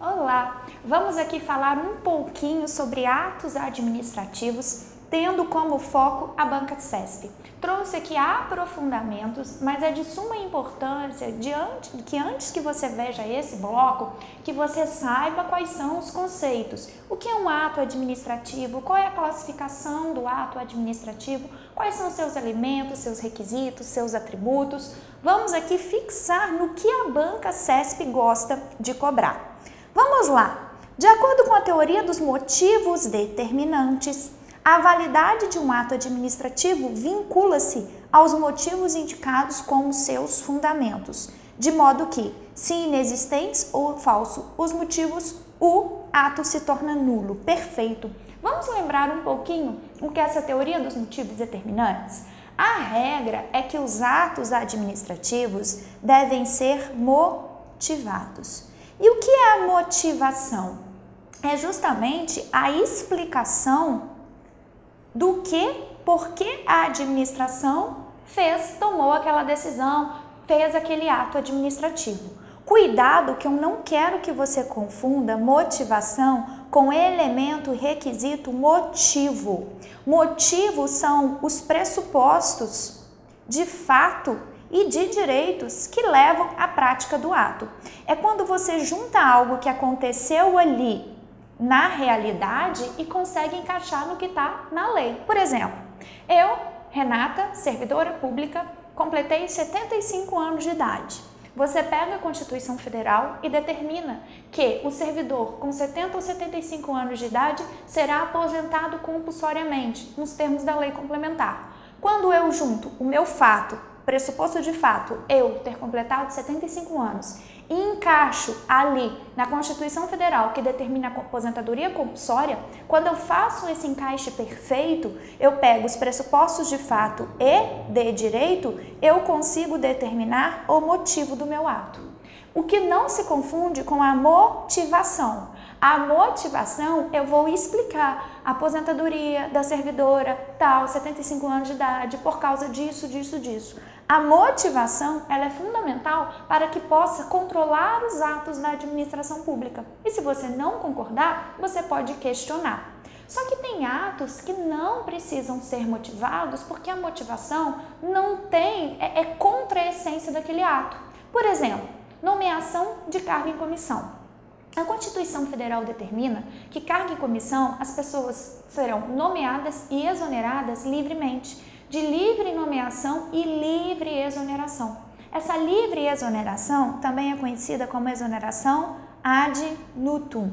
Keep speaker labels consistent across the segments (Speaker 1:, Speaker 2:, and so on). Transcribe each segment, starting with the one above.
Speaker 1: Olá, vamos aqui falar um pouquinho sobre atos administrativos, tendo como foco a banca CESP. Trouxe aqui aprofundamentos, mas é de suma importância diante, que antes que você veja esse bloco, que você saiba quais são os conceitos. O que é um ato administrativo? Qual é a classificação do ato administrativo? Quais são seus elementos, seus requisitos, seus atributos? Vamos aqui fixar no que a banca CESP gosta de cobrar. Vamos lá! De acordo com a teoria dos motivos determinantes, a validade de um ato administrativo vincula-se aos motivos indicados como seus fundamentos, de modo que, se inexistentes ou falso os motivos, o ato se torna nulo, perfeito. Vamos lembrar um pouquinho o que é essa teoria dos motivos determinantes? A regra é que os atos administrativos devem ser motivados. E o que é a motivação? É justamente a explicação do que, por que a administração fez, tomou aquela decisão, fez aquele ato administrativo. Cuidado que eu não quero que você confunda motivação com elemento, requisito, motivo. Motivos são os pressupostos de fato e de direitos que levam à prática do ato. É quando você junta algo que aconteceu ali na realidade e consegue encaixar no que está na lei. Por exemplo, eu, Renata, servidora pública, completei 75 anos de idade. Você pega a Constituição Federal e determina que o servidor com 70 ou 75 anos de idade será aposentado compulsoriamente, nos termos da lei complementar. Quando eu junto o meu fato pressuposto de fato eu ter completado 75 anos encaixo ali na Constituição Federal que determina a aposentadoria compulsória, quando eu faço esse encaixe perfeito, eu pego os pressupostos de fato e de direito, eu consigo determinar o motivo do meu ato. O que não se confunde com a motivação. A motivação eu vou explicar a aposentadoria da servidora, tal, 75 anos de idade, por causa disso, disso, disso. A motivação ela é fundamental para que possa controlar os atos da administração pública. E se você não concordar, você pode questionar. Só que tem atos que não precisam ser motivados porque a motivação não tem, é, é contra a essência daquele ato. Por exemplo, nomeação de cargo em comissão. A Constituição Federal determina que cargo em comissão as pessoas serão nomeadas e exoneradas livremente de livre nomeação e livre exoneração. Essa livre exoneração também é conhecida como exoneração ad nutum.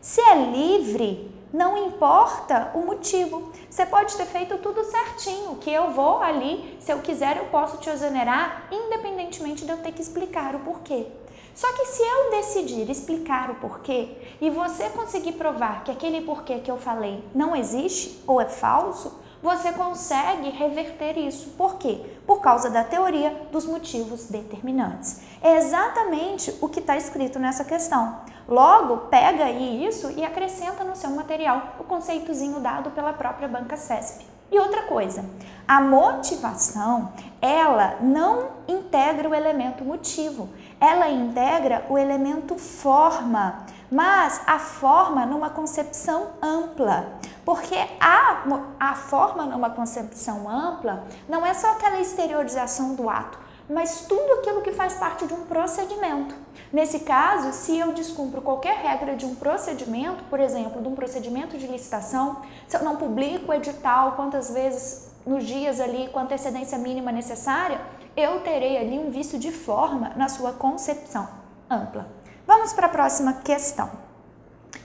Speaker 1: Se é livre, não importa o motivo. Você pode ter feito tudo certinho, que eu vou ali, se eu quiser, eu posso te exonerar, independentemente de eu ter que explicar o porquê. Só que se eu decidir explicar o porquê e você conseguir provar que aquele porquê que eu falei não existe ou é falso, você consegue reverter isso. Por quê? Por causa da teoria dos motivos determinantes. É exatamente o que está escrito nessa questão. Logo, pega aí isso e acrescenta no seu material o conceitozinho dado pela própria banca CESP. E outra coisa, a motivação, ela não integra o elemento motivo, ela integra o elemento forma, mas a forma numa concepção ampla. Porque a, a forma numa concepção ampla não é só aquela exteriorização do ato, mas tudo aquilo que faz parte de um procedimento. Nesse caso, se eu descumpro qualquer regra de um procedimento, por exemplo, de um procedimento de licitação, se eu não publico o edital quantas vezes nos dias ali com antecedência mínima necessária, eu terei ali um vício de forma na sua concepção ampla. Vamos para a próxima questão.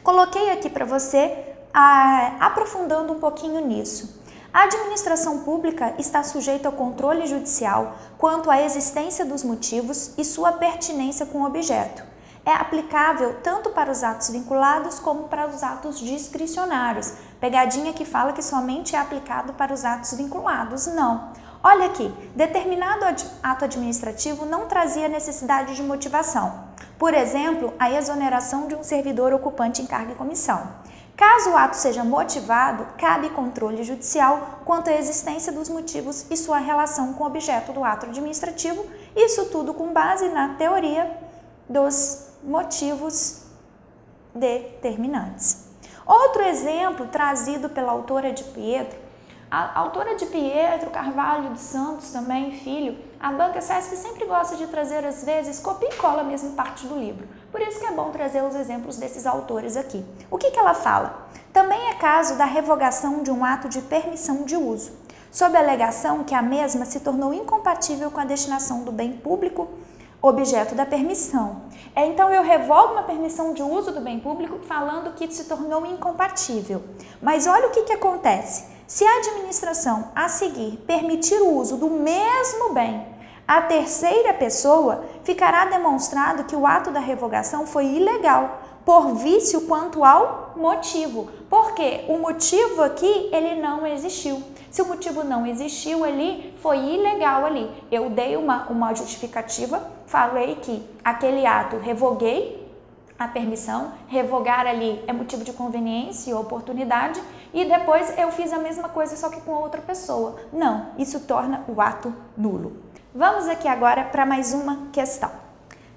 Speaker 1: Coloquei aqui para você aprofundando um pouquinho nisso. A administração pública está sujeita ao controle judicial quanto à existência dos motivos e sua pertinência com o objeto. É aplicável tanto para os atos vinculados como para os atos discricionários. Pegadinha que fala que somente é aplicado para os atos vinculados. Não. Olha aqui, determinado ato administrativo não trazia necessidade de motivação. Por exemplo, a exoneração de um servidor ocupante em cargo e comissão. Caso o ato seja motivado, cabe controle judicial quanto à existência dos motivos e sua relação com o objeto do ato administrativo, isso tudo com base na teoria dos motivos determinantes. Outro exemplo trazido pela autora de Pietro, a autora de Pietro, Carvalho dos Santos também, filho, a banca CESP sempre gosta de trazer, às vezes, copia e cola mesmo parte do livro. Por isso que é bom trazer os exemplos desses autores aqui. O que, que ela fala? Também é caso da revogação de um ato de permissão de uso, sob a alegação que a mesma se tornou incompatível com a destinação do bem público objeto da permissão. É, então eu revogo uma permissão de uso do bem público falando que se tornou incompatível. Mas olha o que, que acontece. Se a administração a seguir permitir o uso do mesmo bem a terceira pessoa, ficará demonstrado que o ato da revogação foi ilegal, por vício quanto ao motivo. Porque o motivo aqui, ele não existiu. Se o motivo não existiu ali, foi ilegal ali. Eu dei uma, uma justificativa, falei que aquele ato revoguei a permissão, revogar ali é motivo de conveniência e oportunidade, e depois eu fiz a mesma coisa só que com outra pessoa. Não, isso torna o ato nulo. Vamos aqui agora para mais uma questão.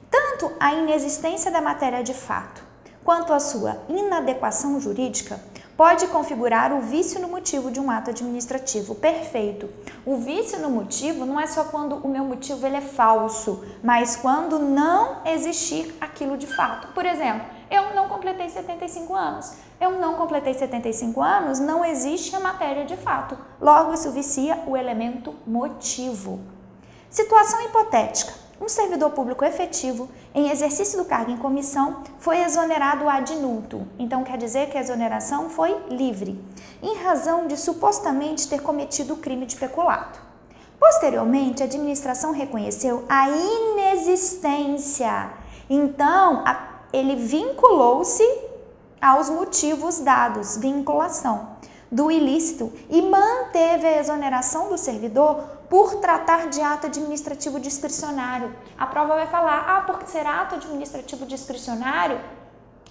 Speaker 1: Tanto a inexistência da matéria de fato quanto a sua inadequação jurídica pode configurar o vício no motivo de um ato administrativo. Perfeito. O vício no motivo não é só quando o meu motivo ele é falso, mas quando não existir aquilo de fato. Por exemplo, eu não completei 75 anos. Eu não completei 75 anos, não existe a matéria de fato. Logo, isso vicia o elemento motivo. Situação hipotética. Um servidor público efetivo, em exercício do cargo em comissão, foi exonerado ad nulto. Então quer dizer que a exoneração foi livre, em razão de supostamente ter cometido o crime de peculato. Posteriormente, a administração reconheceu a inexistência. Então, ele vinculou-se aos motivos dados, vinculação do ilícito e manteve a exoneração do servidor por tratar de ato administrativo discricionário. A prova vai falar, ah, porque ser ato administrativo discricionário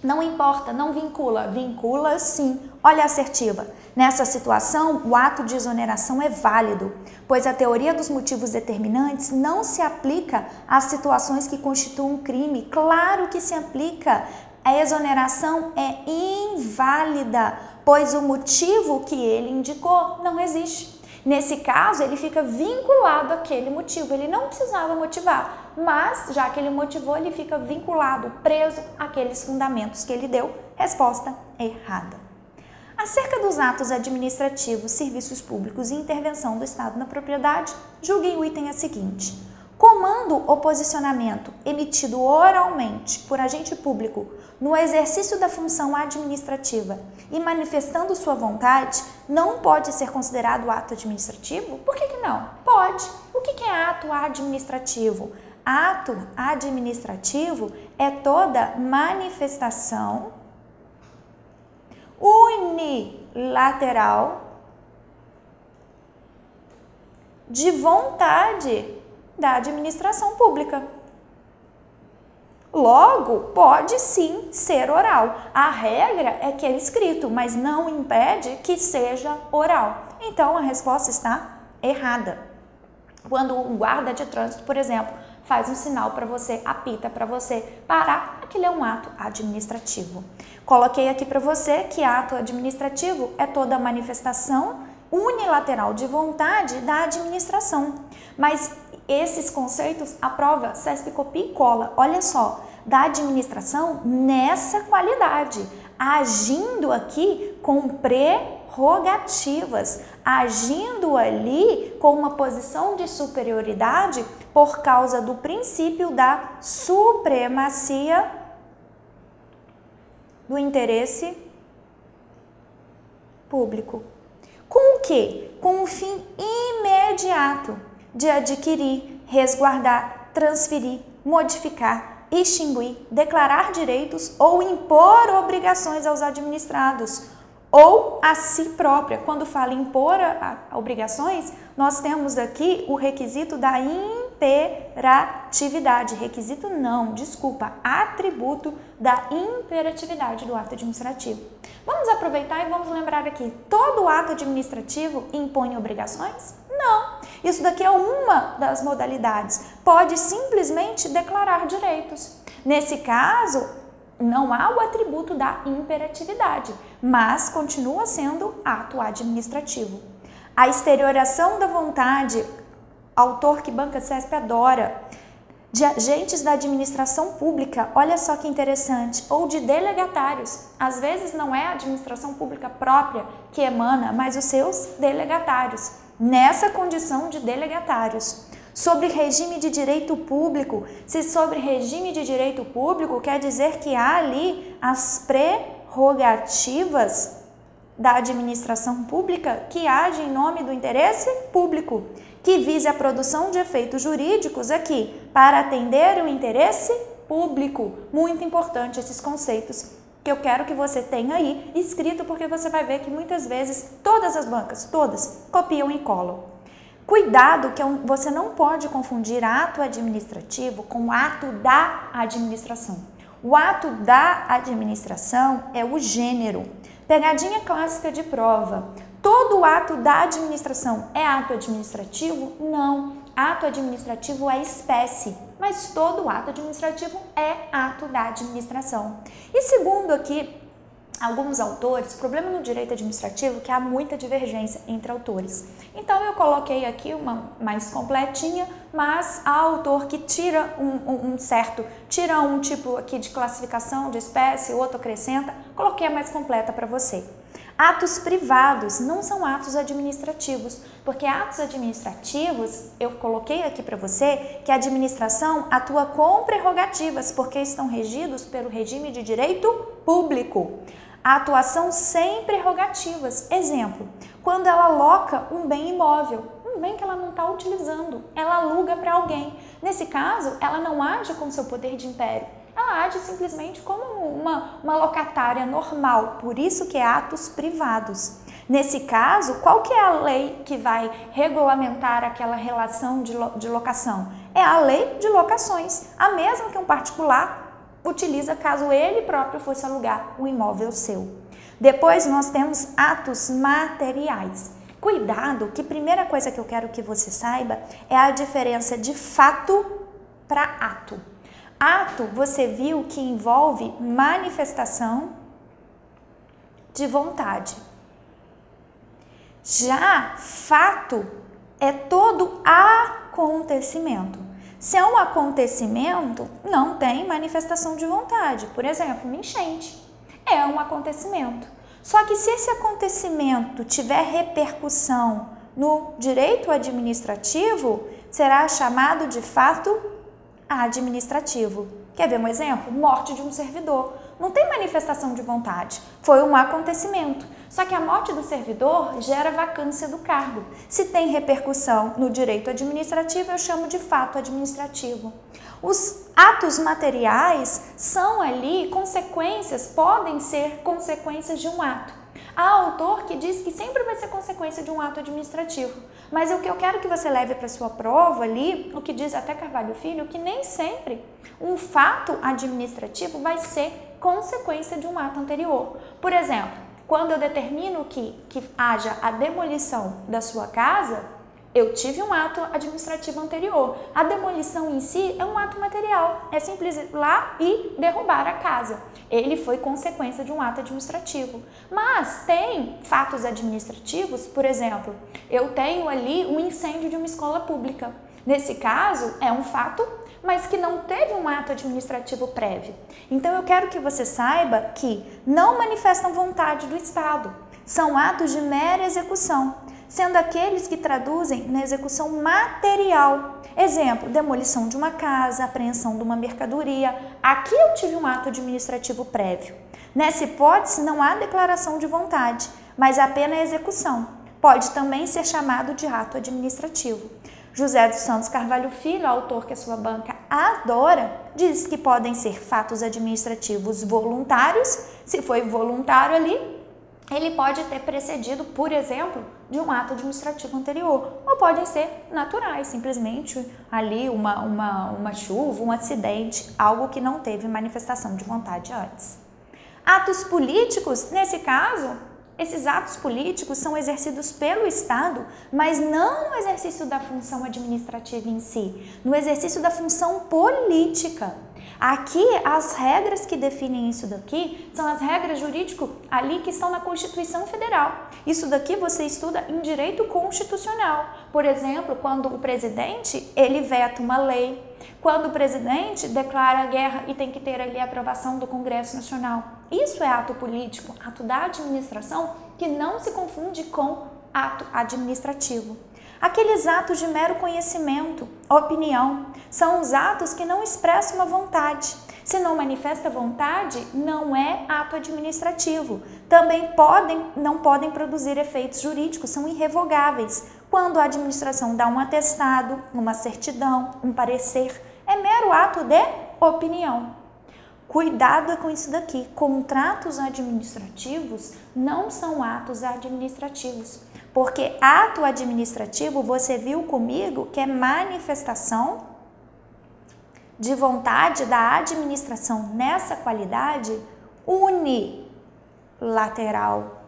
Speaker 1: não importa, não vincula. Vincula sim. Olha a assertiva. Nessa situação, o ato de exoneração é válido, pois a teoria dos motivos determinantes não se aplica às situações que constituam um crime. Claro que se aplica. A exoneração é inválida, pois o motivo que ele indicou não existe. Nesse caso, ele fica vinculado àquele motivo. Ele não precisava motivar, mas já que ele motivou, ele fica vinculado, preso àqueles fundamentos que ele deu. Resposta errada. Acerca dos atos administrativos, serviços públicos e intervenção do Estado na propriedade, julguem o item a seguinte. Comando ou posicionamento emitido oralmente por agente público no exercício da função administrativa e manifestando sua vontade, não pode ser considerado ato administrativo? Por que, que não? Pode. O que, que é ato administrativo? Ato administrativo é toda manifestação unilateral de vontade da administração pública. Logo, pode sim ser oral. A regra é que é escrito, mas não impede que seja oral. Então a resposta está errada. Quando um guarda de trânsito, por exemplo, faz um sinal para você, apita para você parar, aquele é um ato administrativo. Coloquei aqui para você que ato administrativo é toda manifestação unilateral de vontade da administração. Mas esses conceitos a prova CESP copia e cola, olha só, da administração nessa qualidade, agindo aqui com prerrogativas, agindo ali com uma posição de superioridade por causa do princípio da supremacia do interesse público. Com o quê? Com um fim imediato de adquirir, resguardar, transferir, modificar, extinguir, declarar direitos ou impor obrigações aos administrados ou a si própria. Quando fala impor a, a obrigações, nós temos aqui o requisito da imperatividade atividade, requisito não, desculpa, atributo da imperatividade do ato administrativo. Vamos aproveitar e vamos lembrar aqui: todo ato administrativo impõe obrigações? Não. Isso daqui é uma das modalidades. Pode simplesmente declarar direitos. Nesse caso, não há o atributo da imperatividade, mas continua sendo ato administrativo. A exterioração da vontade, autor que Banca CESP adora, de agentes da administração pública, olha só que interessante, ou de delegatários. Às vezes não é a administração pública própria que emana, mas os seus delegatários. Nessa condição de delegatários. Sobre regime de direito público, se sobre regime de direito público quer dizer que há ali as prerrogativas da administração pública que age em nome do interesse público, que vise a produção de efeitos jurídicos aqui para atender o interesse público. Muito importante esses conceitos que eu quero que você tenha aí escrito, porque você vai ver que muitas vezes todas as bancas, todas, copiam e colam. Cuidado que é você não pode confundir ato administrativo com ato da administração. O ato da administração é o gênero. Pegadinha clássica de prova. Todo ato da administração é ato administrativo? Não. Ato administrativo é espécie, mas todo ato administrativo é ato da administração. E segundo aqui alguns autores, o problema no direito administrativo é que há muita divergência entre autores. Então eu coloquei aqui uma mais completinha, mas há autor que tira um, um, um certo, tira um tipo aqui de classificação de espécie, outro acrescenta, coloquei a mais completa para você. Atos privados não são atos administrativos, porque atos administrativos, eu coloquei aqui para você que a administração atua com prerrogativas, porque estão regidos pelo regime de direito público. A atuação sem prerrogativas. Exemplo, quando ela aloca um bem imóvel, um bem que ela não está utilizando, ela aluga para alguém. Nesse caso, ela não age com seu poder de império, ela age simplesmente como uma, uma locatária normal, por isso que é atos privados. Nesse caso, qual que é a lei que vai regulamentar aquela relação de, lo, de locação? É a lei de locações, a mesma que um particular utiliza caso ele próprio fosse alugar um imóvel seu. Depois nós temos atos materiais. Cuidado, que primeira coisa que eu quero que você saiba é a diferença de fato para ato. Ato, você viu que envolve manifestação de vontade. Já fato é todo acontecimento. Se é um acontecimento, não tem manifestação de vontade. Por exemplo, uma enchente é um acontecimento. Só que se esse acontecimento tiver repercussão no direito administrativo, será chamado de fato administrativo. Quer ver um exemplo? Morte de um servidor. Não tem manifestação de vontade, foi um acontecimento. Só que a morte do servidor gera vacância do cargo. Se tem repercussão no direito administrativo, eu chamo de fato administrativo. Os atos materiais são ali consequências, podem ser consequências de um ato. Há autor que diz que sempre vai ser consequência de um ato administrativo. Mas o que eu quero que você leve para sua prova ali, o que diz até Carvalho Filho, que nem sempre um fato administrativo vai ser consequência de um ato anterior. Por exemplo, quando eu determino que, que haja a demolição da sua casa, eu tive um ato administrativo anterior. A demolição em si é um ato material, é simples ir lá e derrubar a casa. Ele foi consequência de um ato administrativo. Mas tem fatos administrativos, por exemplo, eu tenho ali um incêndio de uma escola pública. Nesse caso, é um fato mas que não teve um ato administrativo prévio. Então eu quero que você saiba que não manifestam vontade do Estado, são atos de mera execução, sendo aqueles que traduzem na execução material. Exemplo, demolição de uma casa, apreensão de uma mercadoria. Aqui eu tive um ato administrativo prévio. Nessa hipótese, não há declaração de vontade, mas apenas execução. Pode também ser chamado de ato administrativo. José dos Santos Carvalho Filho, autor que a sua banca adora, diz que podem ser fatos administrativos voluntários, se foi voluntário ali, ele pode ter precedido, por exemplo, de um ato administrativo anterior, ou podem ser naturais, simplesmente ali uma, uma, uma chuva, um acidente, algo que não teve manifestação de vontade antes. Atos políticos, nesse caso, esses atos políticos são exercidos pelo Estado, mas não no exercício da função administrativa em si, no exercício da função política. Aqui, as regras que definem isso daqui são as regras jurídico ali que estão na Constituição Federal. Isso daqui você estuda em direito constitucional. Por exemplo, quando o presidente, ele veta uma lei, quando o presidente declara guerra e tem que ter ali a aprovação do Congresso Nacional. Isso é ato político, ato da administração que não se confunde com ato administrativo. Aqueles atos de mero conhecimento, opinião, são os atos que não expressam uma vontade. Se não manifesta vontade, não é ato administrativo. Também podem, não podem produzir efeitos jurídicos, são irrevogáveis. Quando a administração dá um atestado, uma certidão, um parecer, é mero ato de opinião. Cuidado com isso daqui. Contratos administrativos não são atos administrativos. Porque ato administrativo, você viu comigo que é manifestação de vontade da administração nessa qualidade unilateral.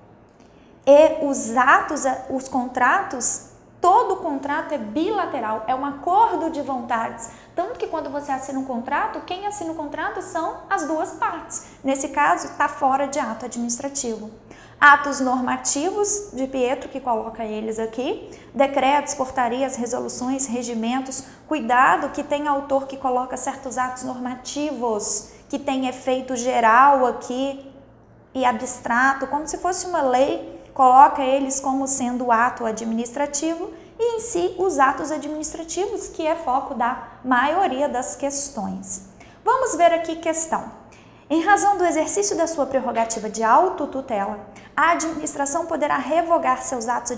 Speaker 1: E os atos, os contratos, todo contrato é bilateral, é um acordo de vontades. Tanto que quando você assina um contrato, quem assina o contrato são as duas partes. Nesse caso, está fora de ato administrativo atos normativos de Pietro, que coloca eles aqui, decretos, portarias, resoluções, regimentos. Cuidado que tem autor que coloca certos atos normativos que tem efeito geral aqui e abstrato, como se fosse uma lei, coloca eles como sendo ato administrativo e em si os atos administrativos, que é foco da maioria das questões. Vamos ver aqui questão. Em razão do exercício da sua prerrogativa de autotutela, a administração poderá revogar seus atos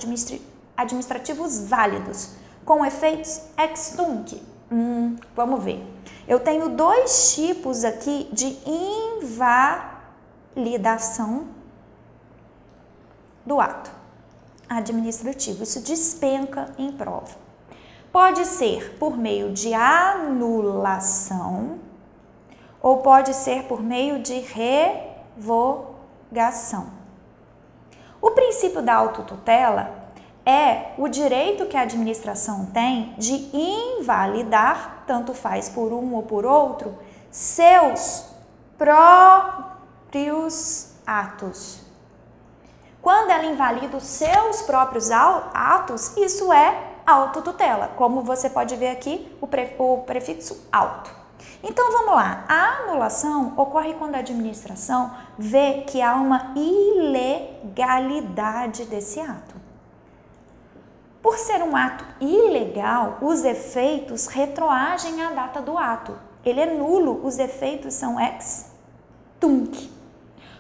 Speaker 1: administrativos válidos, com efeitos ex tunc. Hum, vamos ver. Eu tenho dois tipos aqui de invalidação do ato administrativo. Isso despenca em prova. Pode ser por meio de anulação ou pode ser por meio de revogação. O princípio da autotutela é o direito que a administração tem de invalidar, tanto faz por um ou por outro, seus próprios atos. Quando ela invalida os seus próprios atos, isso é autotutela, como você pode ver aqui o, prefixo auto. Então vamos lá, a anulação ocorre quando a administração vê que há uma ilegalidade desse ato. Por ser um ato ilegal, os efeitos retroagem à data do ato. Ele é nulo, os efeitos são ex tunc.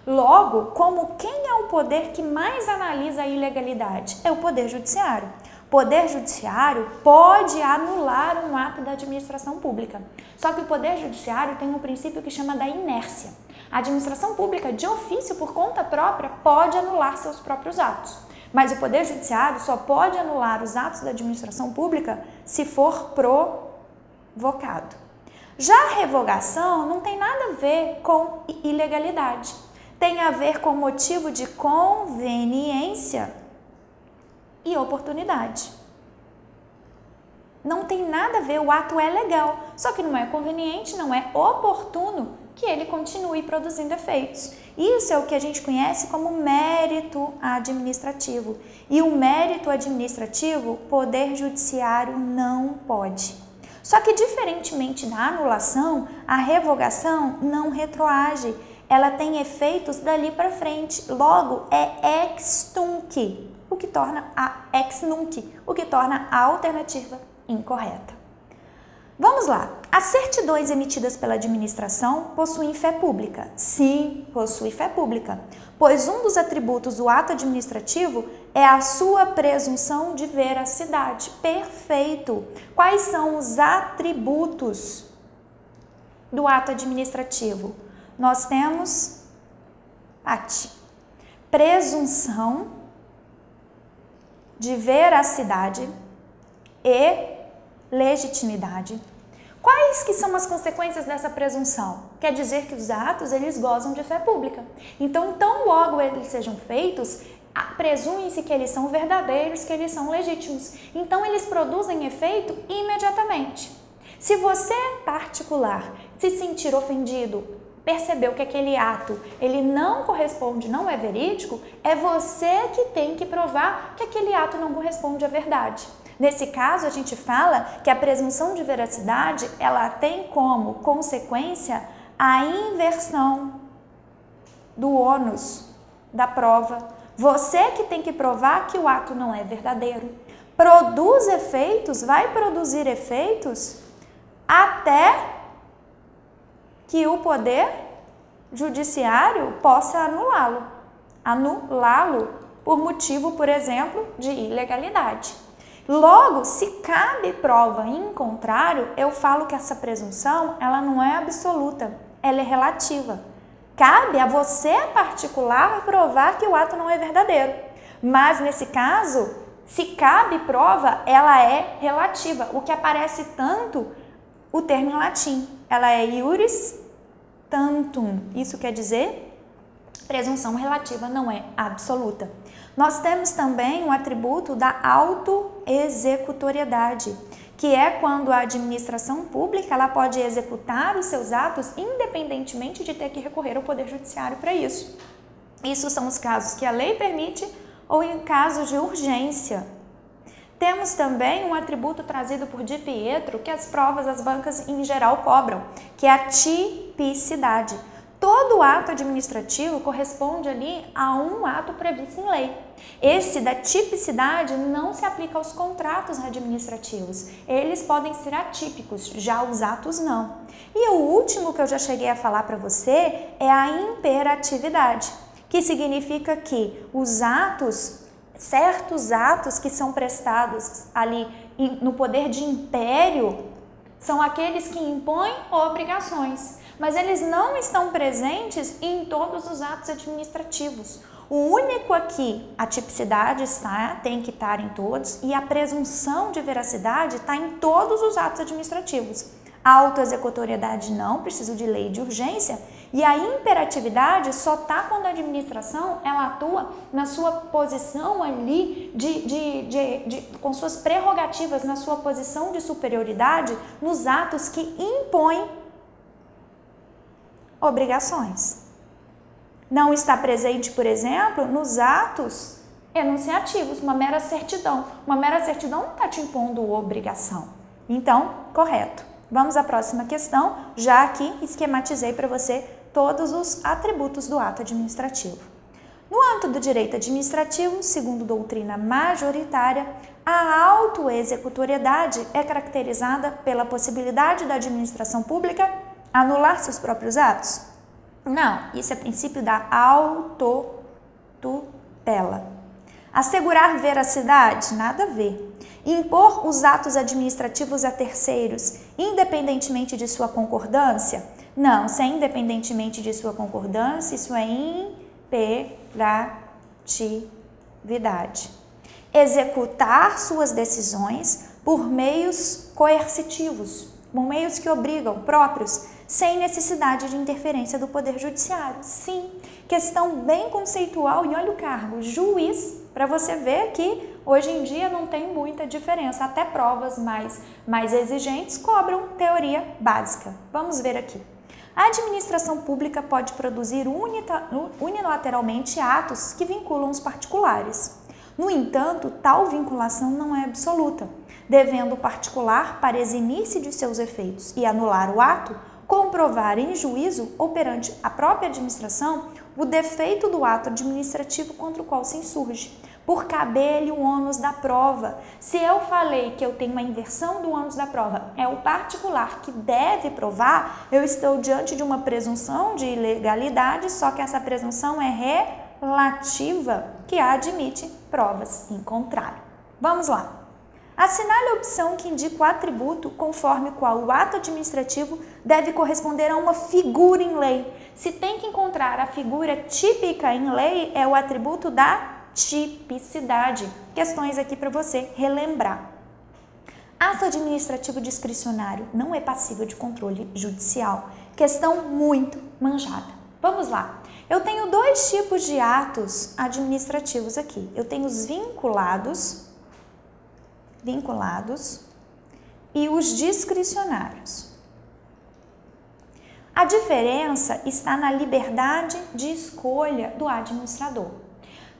Speaker 1: Logo, como quem é o poder que mais analisa a ilegalidade? É o Poder Judiciário. Poder Judiciário pode anular um ato da administração pública. Só que o Poder Judiciário tem um princípio que chama da inércia. A administração pública, de ofício, por conta própria, pode anular seus próprios atos. Mas o Poder Judiciário só pode anular os atos da administração pública se for provocado. Já a revogação não tem nada a ver com ilegalidade. Tem a ver com motivo de conveniência e oportunidade. Não tem nada a ver, o ato é legal, só que não é conveniente, não é oportuno que ele continue produzindo efeitos. Isso é o que a gente conhece como mérito administrativo. E o mérito administrativo, poder judiciário não pode. Só que diferentemente da anulação, a revogação não retroage. Ela tem efeitos dali para frente. Logo, é ex tunc o que torna a ex nunc, o que torna a alternativa incorreta. Vamos lá. As certidões emitidas pela administração possuem fé pública? Sim, possui fé pública, pois um dos atributos do ato administrativo é a sua presunção de veracidade. Perfeito. Quais são os atributos do ato administrativo? Nós temos, Pati, presunção de veracidade e legitimidade. Quais que são as consequências dessa presunção? Quer dizer que os atos eles gozam de fé pública. Então, tão logo eles sejam feitos, presume-se que eles são verdadeiros, que eles são legítimos. Então, eles produzem efeito imediatamente. Se você, particular, se sentir ofendido, percebeu que aquele ato ele não corresponde, não é verídico, é você que tem que provar que aquele ato não corresponde à verdade. Nesse caso, a gente fala que a presunção de veracidade, ela tem como consequência a inversão do ônus da prova. Você que tem que provar que o ato não é verdadeiro. Produz efeitos, vai produzir efeitos até que o poder judiciário possa anulá-lo. Anulá-lo por motivo, por exemplo, de ilegalidade. Logo, se cabe prova em contrário, eu falo que essa presunção ela não é absoluta, ela é relativa. Cabe a você particular provar que o ato não é verdadeiro. Mas nesse caso, se cabe prova, ela é relativa. O que aparece tanto o termo em latim, ela é iuris tantum. Isso quer dizer presunção relativa, não é absoluta. Nós temos também um atributo da autoexecutoriedade, que é quando a administração pública ela pode executar os seus atos independentemente de ter que recorrer ao Poder Judiciário para isso. Isso são os casos que a lei permite ou em casos de urgência. Temos também um atributo trazido por Di Pietro que as provas as bancas em geral cobram, que é a tipicidade. Todo ato administrativo corresponde ali a um ato previsto em lei. Esse da tipicidade não se aplica aos contratos administrativos. Eles podem ser atípicos, já os atos não. E o último que eu já cheguei a falar para você é a imperatividade, que significa que os atos, certos atos que são prestados ali no poder de império, são aqueles que impõem obrigações mas eles não estão presentes em todos os atos administrativos. O único aqui, a tipicidade está, tem que estar em todos, e a presunção de veracidade está em todos os atos administrativos. A autoexecutoriedade não, preciso de lei de urgência, e a imperatividade só está quando a administração ela atua na sua posição ali de, de, de, de, com suas prerrogativas, na sua posição de superioridade nos atos que impõem obrigações. Não está presente, por exemplo, nos atos enunciativos, uma mera certidão. Uma mera certidão não está te impondo obrigação. Então, correto. Vamos à próxima questão. Já aqui esquematizei para você todos os atributos do ato administrativo. No âmbito do direito administrativo, segundo doutrina majoritária, a autoexecutoriedade é caracterizada pela possibilidade da administração pública anular seus próprios atos? Não, isso é princípio da autotutela. Assegurar veracidade? Nada a ver. Impor os atos administrativos a terceiros, independentemente de sua concordância? Não, se é independentemente de sua concordância, isso é imperatividade. Executar suas decisões por meios coercitivos, por meios que obrigam próprios sem necessidade de interferência do Poder Judiciário. Sim, questão bem conceitual e olha o cargo, juiz, para você ver que hoje em dia não tem muita diferença, até provas mais, mais exigentes cobram teoria básica. Vamos ver aqui. A administração pública pode produzir unilateralmente atos que vinculam os particulares. No entanto, tal vinculação não é absoluta, devendo o particular, para eximir-se de seus efeitos e anular o ato, comprovar em juízo ou perante a própria administração o defeito do ato administrativo contra o qual se insurge, por caber-lhe o ônus da prova. Se eu falei que eu tenho uma inversão do ônus da prova, é o particular que deve provar, eu estou diante de uma presunção de ilegalidade, só que essa presunção é relativa, que admite provas em contrário. Vamos lá. Assinale a opção que indica o atributo conforme qual o ato administrativo deve corresponder a uma figura em lei, se tem que encontrar a figura típica em lei, é o atributo da tipicidade. Questões aqui para você relembrar. Ato administrativo discricionário não é passível de controle judicial. Questão muito manjada. Vamos lá. Eu tenho dois tipos de atos administrativos aqui. Eu tenho os vinculados, vinculados e os discricionários. A diferença está na liberdade de escolha do administrador.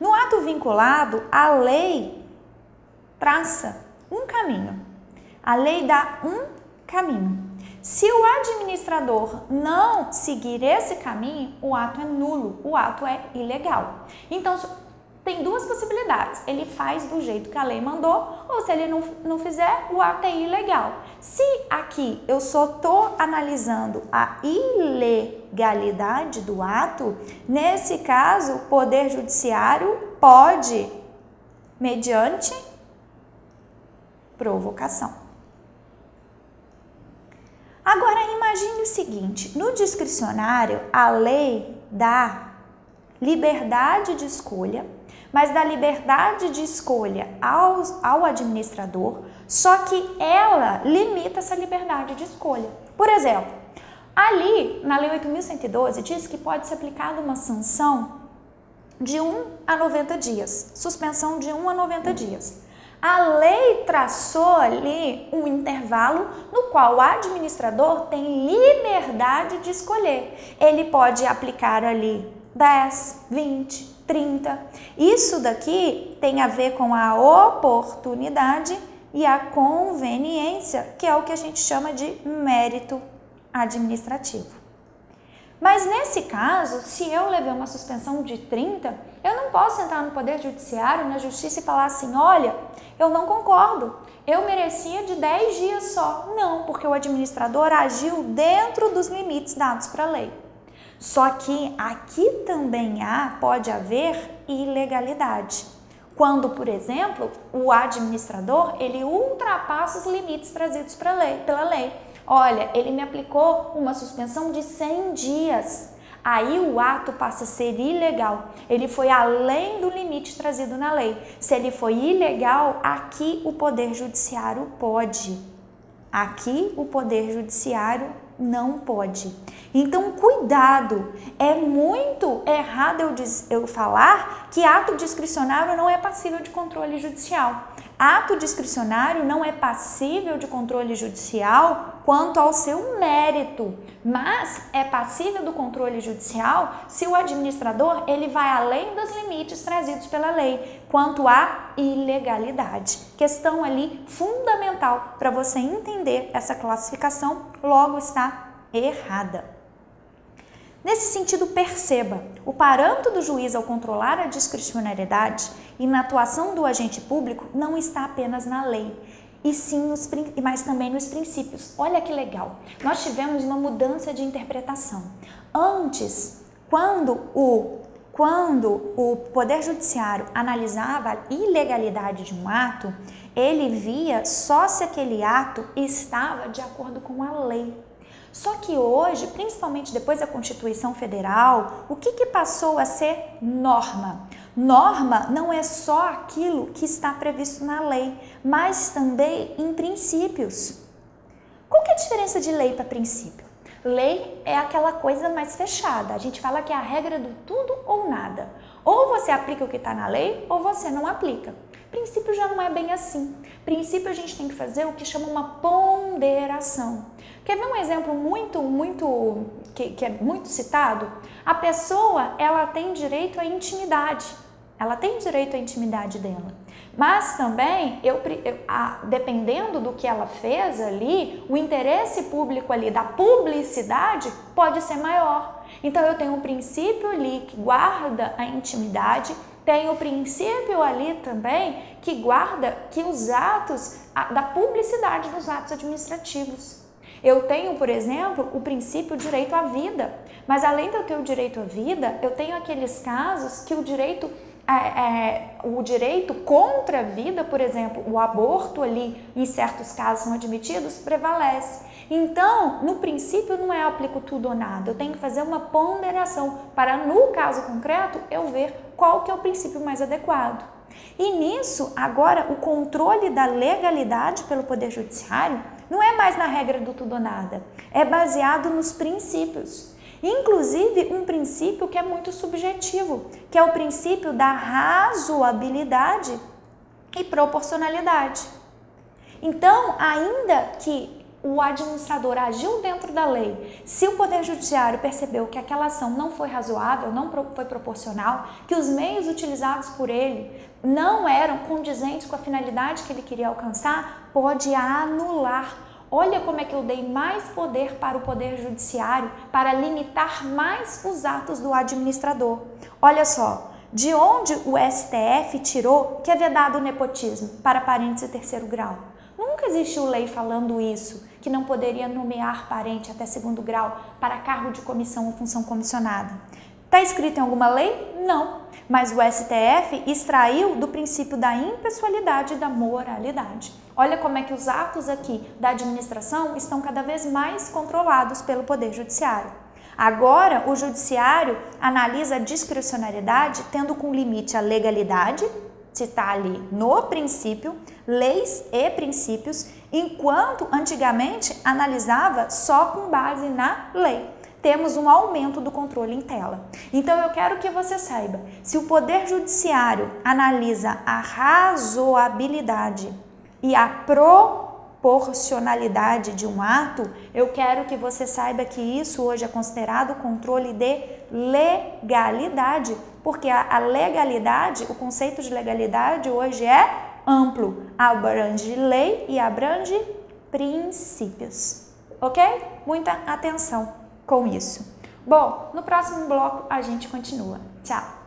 Speaker 1: No ato vinculado, a lei traça um caminho. A lei dá um caminho. Se o administrador não seguir esse caminho, o ato é nulo, o ato é ilegal. Então, tem duas possibilidades. Ele faz do jeito que a lei mandou, ou se ele não, não fizer, o ato é ilegal. Se aqui eu só estou analisando a ilegalidade do ato, nesse caso, o Poder Judiciário pode, mediante provocação. Agora imagine o seguinte: no discricionário, a lei dá liberdade de escolha, mas dá liberdade de escolha ao, ao administrador, só que ela limita essa liberdade de escolha. Por exemplo, ali na Lei 8.112 diz que pode ser aplicada uma sanção de 1 a 90 dias, suspensão de 1 a 90 dias. A lei traçou ali um intervalo no qual o administrador tem liberdade de escolher. Ele pode aplicar ali 10, 20, 30. Isso daqui tem a ver com a oportunidade e a conveniência, que é o que a gente chama de mérito administrativo. Mas nesse caso, se eu levei uma suspensão de 30, eu não posso entrar no Poder Judiciário, na Justiça e falar assim: olha, eu não concordo, eu merecia de 10 dias só. Não, porque o administrador agiu dentro dos limites dados para a lei. Só que aqui também há, pode haver ilegalidade. Quando, por exemplo, o administrador ele ultrapassa os limites trazidos lei, pela lei. Olha, ele me aplicou uma suspensão de 100 dias. Aí o ato passa a ser ilegal. Ele foi além do limite trazido na lei. Se ele foi ilegal, aqui o Poder Judiciário pode. Aqui o Poder Judiciário não pode. Então, cuidado, é muito errado eu, diz, eu falar que ato discricionário não é passível de controle judicial. Ato discricionário não é passível de controle judicial quanto ao seu mérito, mas é passível do controle judicial se o administrador ele vai além dos limites trazidos pela lei quanto à ilegalidade. Questão ali fundamental para você entender essa classificação, logo está errada. Nesse sentido, perceba, o parâmetro do juiz ao controlar a discricionariedade e na atuação do agente público não está apenas na lei, e sim nos, mas também nos princípios. Olha que legal. Nós tivemos uma mudança de interpretação. Antes, quando o quando o Poder Judiciário analisava a ilegalidade de um ato, ele via só se aquele ato estava de acordo com a lei. Só que hoje, principalmente depois da Constituição Federal, o que, que passou a ser norma? Norma não é só aquilo que está previsto na lei, mas também em princípios. Qual que é a diferença de lei para princípio? Lei é aquela coisa mais fechada. A gente fala que é a regra do tudo ou nada. Ou você aplica o que está na lei, ou você não aplica. Princípio já não é bem assim. Princípio a gente tem que fazer o que chama uma ponderação. Quer ver um exemplo muito, muito, que, que é muito citado? A pessoa, ela tem direito à intimidade. Ela tem direito à intimidade dela. Mas também, eu, eu a, dependendo do que ela fez ali, o interesse público ali da publicidade pode ser maior. Então eu tenho um princípio ali que guarda a intimidade, tenho o princípio ali também que guarda que os atos da publicidade dos atos administrativos. Eu tenho, por exemplo, o princípio direito à vida, mas além eu ter o direito à vida, eu tenho aqueles casos que o direito é, o direito contra a vida, por exemplo, o aborto ali, em certos casos são admitidos, prevalece. Então, no princípio, não é aplico tudo ou nada. Eu tenho que fazer uma ponderação para, no caso concreto, eu ver qual que é o princípio mais adequado. E nisso, agora, o controle da legalidade pelo Poder Judiciário não é mais na regra do tudo ou nada, é baseado nos princípios. Inclusive, um princípio que é muito subjetivo, que é o princípio da razoabilidade e proporcionalidade. Então, ainda que o administrador agiu dentro da lei, se o Poder Judiciário percebeu que aquela ação não foi razoável, não foi proporcional, que os meios utilizados por ele não eram condizentes com a finalidade que ele queria alcançar, pode anular. Olha como é que eu dei mais poder para o Poder Judiciário para limitar mais os atos do administrador. Olha só, de onde o STF tirou que é vedado o nepotismo para parentes de terceiro grau? Nunca existiu lei falando isso que não poderia nomear parente até segundo grau para cargo de comissão ou função comissionada. Está escrito em alguma lei? Não. Mas o STF extraiu do princípio da impessoalidade e da moralidade. Olha como é que os atos aqui da administração estão cada vez mais controlados pelo Poder Judiciário. Agora, o Judiciário analisa a discricionariedade tendo como limite a legalidade, se está ali no princípio, leis e princípios, enquanto antigamente analisava só com base na lei. Temos um aumento do controle em tela. Então eu quero que você saiba, se o Poder Judiciário analisa a razoabilidade e a proporcionalidade de um ato, eu quero que você saiba que isso hoje é considerado controle de legalidade, porque a, legalidade, o conceito de legalidade hoje é amplo, abrange lei e abrange princípios. Ok? Muita atenção com isso? Bom, no próximo bloco a gente continua. Tchau!